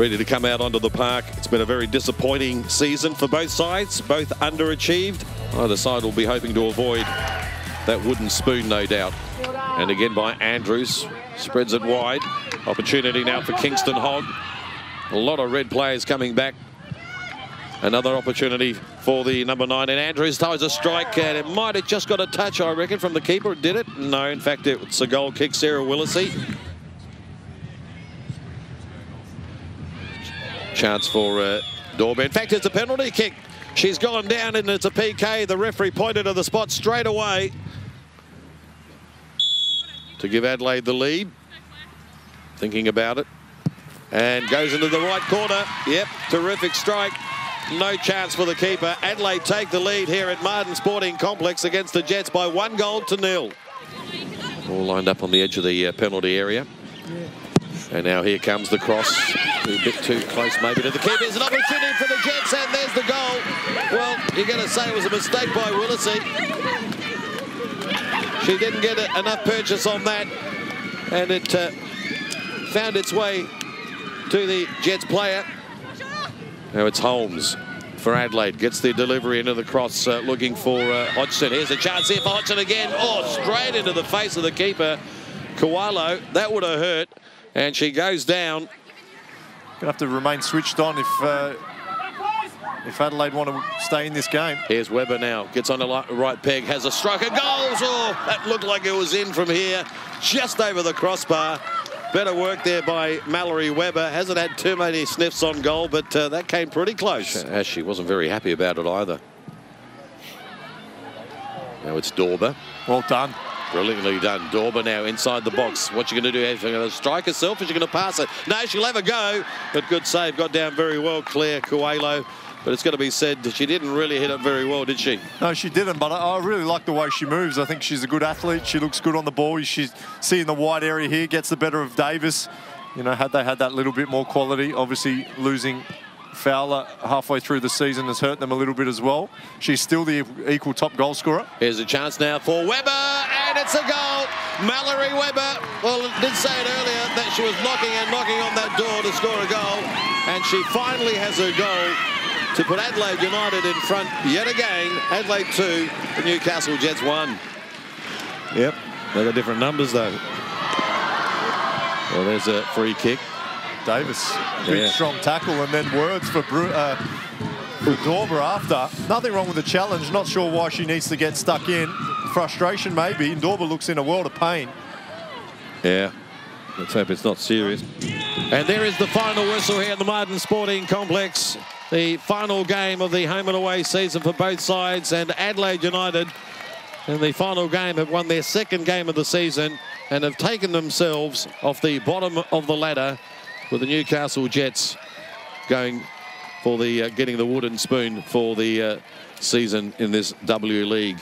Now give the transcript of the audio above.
ready to come out onto the park. It's been a very disappointing season for both sides, both underachieved. Either side will be hoping to avoid that wooden spoon, no doubt. And again by Andrews, spreads it wide. Opportunity now for Kingston Hogg. A lot of red players coming back. Another opportunity for the number nine. And Andrews ties a strike, and it might have just got a touch, I reckon, from the keeper. Did it? No, in fact, it's a goal kick, Sarah Willacy. Chance for uh, Dawber. In fact, it's a penalty kick. She's gone down and it's a PK. The referee pointed to the spot straight away to give Adelaide the lead. Thinking about it. And goes into the right corner. Yep, terrific strike. No chance for the keeper. Adelaide take the lead here at Marden Sporting Complex against the Jets by one goal to nil. All lined up on the edge of the uh, penalty area. And now here comes the cross. A bit too close maybe to the keeper. There's an opportunity for the Jets and there's the goal. Well, you're going to say it was a mistake by Willacy. She didn't get enough purchase on that. And it uh, found its way to the Jets player. Now it's Holmes for Adelaide. Gets the delivery into the cross, uh, looking for uh, Hodgson. Here's a chance here for Hodgson again. Oh, straight into the face of the keeper. Coelho, that would have hurt. And she goes down. Gonna have to remain switched on if uh, if Adelaide want to stay in this game. Here's Weber now. Gets on the right peg. Has a strike. A goal. Oh, that looked like it was in from here. Just over the crossbar. Better work there by Mallory Weber. Hasn't had too many sniffs on goal, but uh, that came pretty close. As she wasn't very happy about it either. Now it's Dawber. Well done. Brilliantly done. Dawber now inside the box. What's she going to do? Is she going to strike herself? Is she going to pass it? No, she'll have a go. But good save. Got down very well, Claire Coelho. But it's got to be said that she didn't really hit it very well, did she? No, she didn't, but I, I, really like the way she moves. I think she's a good athlete. She looks good on the ball. She's seeing the wide area here, gets the better of Davis. You know, had they had that little bit more quality, obviously losing Fowler halfway through the season has hurt them a little bit as well. She's still the equal top goal scorer. Here's a chance now for Weber, and it's a goal. Mallory Weber, well, did say it earlier that she was knocking and knocking on that door to score a goal, and she finally has a goal to put Adelaide United in front yet again. Adelaide 2, the Newcastle Jets 1. Yep, they got different numbers though. Well, there's a free kick. Davis, big yeah. strong tackle, and then words for, Bru uh, for Dawber after. Nothing wrong with the challenge. Not sure why she needs to get stuck in. Frustration maybe. Dawber looks in a world of pain. Yeah. Let's hope it's not serious. And there is the final whistle here at the Marden Sporting Complex the final game of the home and away season for both sides. And Adelaide United in the final game have won their second game of the season and have taken themselves off the bottom of the ladder with the Newcastle Jets going for the uh, getting the wooden spoon for the uh, season in this W League.